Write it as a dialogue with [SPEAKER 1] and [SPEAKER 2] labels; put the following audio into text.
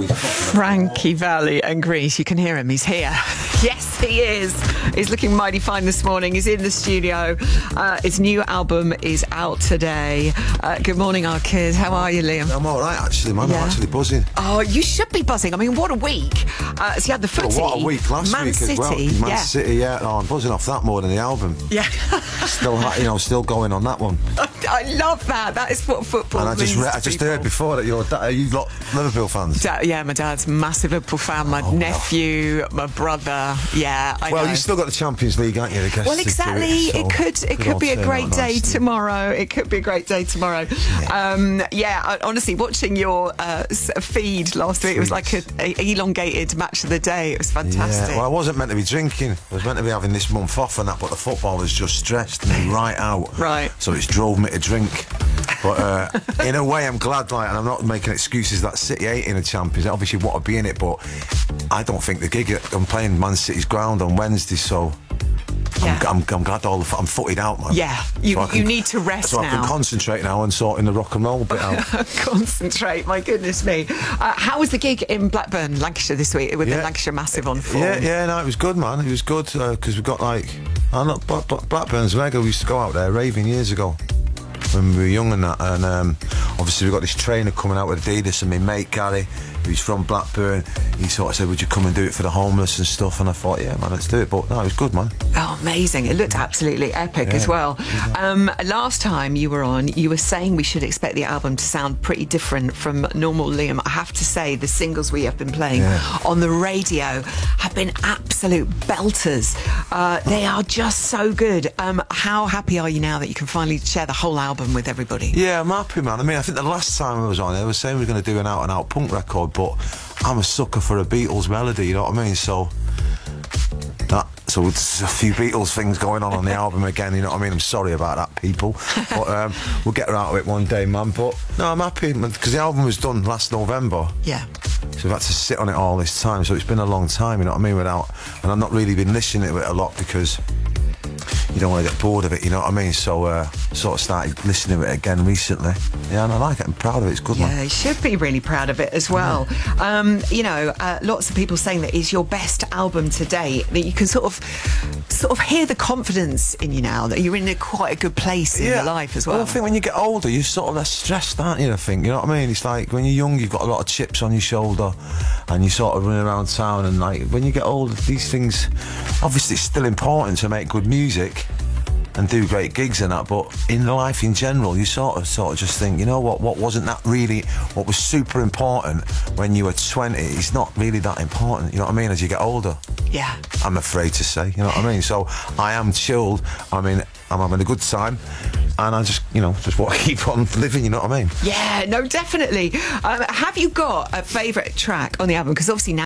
[SPEAKER 1] we go. Frankie Valli and Grease. You can hear him. He's here. Yes, he is. He's looking mighty fine this morning. He's in the studio. Uh, his new album is out today. Uh, good morning, our kids. How are you, Liam?
[SPEAKER 2] I'm all right, actually, man.
[SPEAKER 1] Yeah.
[SPEAKER 2] I'm actually buzzing.
[SPEAKER 1] Oh, you should be buzzing. I mean, what a week. Uh, so you had the
[SPEAKER 2] Well, what a week last
[SPEAKER 1] Man
[SPEAKER 2] week
[SPEAKER 1] City.
[SPEAKER 2] as well. Man
[SPEAKER 1] yeah.
[SPEAKER 2] City, yeah. No, I'm buzzing off that more than the album.
[SPEAKER 1] Yeah.
[SPEAKER 2] Still, you know, still going on that one.
[SPEAKER 1] I love that. That is what football
[SPEAKER 2] And I just,
[SPEAKER 1] means
[SPEAKER 2] re- I just
[SPEAKER 1] people.
[SPEAKER 2] heard before that you're da- you lot Liverpool fans.
[SPEAKER 1] Da- yeah, my dad's a massive Liverpool fan. My
[SPEAKER 2] Oh, wow.
[SPEAKER 1] nephew, my brother. Yeah, I
[SPEAKER 2] well,
[SPEAKER 1] know.
[SPEAKER 2] you still got the Champions League, aren't you?
[SPEAKER 1] Well, exactly.
[SPEAKER 2] It,
[SPEAKER 1] it could it could be a great day
[SPEAKER 2] nicely.
[SPEAKER 1] tomorrow. It could be a great day tomorrow. Yeah, um, yeah I- honestly, watching your uh, feed last week, it was like a, a elongated match of the day. It was fantastic.
[SPEAKER 2] Yeah, well, I wasn't meant to be drinking. I was meant to be having this month off and that, but the football was just stressed me right out.
[SPEAKER 1] Right.
[SPEAKER 2] So it's drove me to drink. But uh, in a way, I'm glad, like, and I'm not making excuses that City ain't in the Champions. I obviously want to be in it, but I don't think the gig. I'm playing Man City's ground on Wednesday, so.
[SPEAKER 1] Yeah.
[SPEAKER 2] I'm, I'm, I'm glad all the, I'm footed out, man.
[SPEAKER 1] Yeah, you-
[SPEAKER 2] I
[SPEAKER 1] you need to rest
[SPEAKER 2] so I can concentrate now and sorting the rock and roll bit out.
[SPEAKER 1] Concentrate, my goodness me. Uh, how was the gig in Blackburn, Lancashire this week with the Lancashire Massive on form?
[SPEAKER 2] Yeah, yeah, no, it was good, man. It was good because we got like, I know Black, Black, Blackburn's mega. We used to go out there raving years ago when we were young and that. And um, obviously we got this trainer coming out with Adidas and my mate Gary, who's from Blackburn. He sort of said, "Would you come and do it for the homeless and stuff?" And I thought, "Yeah, man, let's do it." But no, it was good, man.
[SPEAKER 1] Oh, amazing. It looked absolutely epic as well. Um, last time you were on, you were saying we should expect the album to sound pretty different from normal Liam. I have to say, the singles we have been playing
[SPEAKER 2] Yeah.
[SPEAKER 1] on the radio have been absolute belters. Uh, they are just so good. Um, how happy are you now that you can finally share the whole album with everybody?
[SPEAKER 2] Yeah, I'm happy, man. I mean, I think the last time I was on, they were saying we were going to do an out and out punk record, but I'm a sucker for a Beatles melody. You know what I mean? So. That, so there's a few Beatles things going on on the album again. You know what I mean? I'm sorry about that, people. But um, we'll get her out of it one day, man. But no, I'm happy because the album was done last November.
[SPEAKER 1] Yeah.
[SPEAKER 2] So we've had to sit on it all this time. So it's been a long time, you know what I mean? Without, and I've not really been listening to it a lot because you don't want to get bored of it, you know what I mean? So uh, sort of started listening to it again recently. Yeah, and I like it. I'm proud of it. It's good,
[SPEAKER 1] Yeah,
[SPEAKER 2] man.
[SPEAKER 1] you should be really proud of it as well. Um, you know, uh, lots of people saying that it's your best album to date. That you can sort of, sort of hear the confidence in you now. That you're in a quite a good place in your life as well.
[SPEAKER 2] I think when you get older, you're sort of less stressed, aren't you? I think you know what I mean. It's like when you're young, you've got a lot of chips on your shoulder, and you sort of run around town. And like when you get older, these things, obviously, it's still important to make good music and do great gigs and that. But in life in general, you sort of sort of just think, you know what? What wasn't that really? What was super important when you were 20 is not really that important. You know what I mean? As you get older.
[SPEAKER 1] yeah.
[SPEAKER 2] I'm afraid to say, you know what I mean? So I am chilled. I mean, I'm having a good time, and I just, you know, just want to keep on living. You know what I mean?
[SPEAKER 1] Yeah, no, definitely. Um, have you got a favourite track on the album? Because obviously now.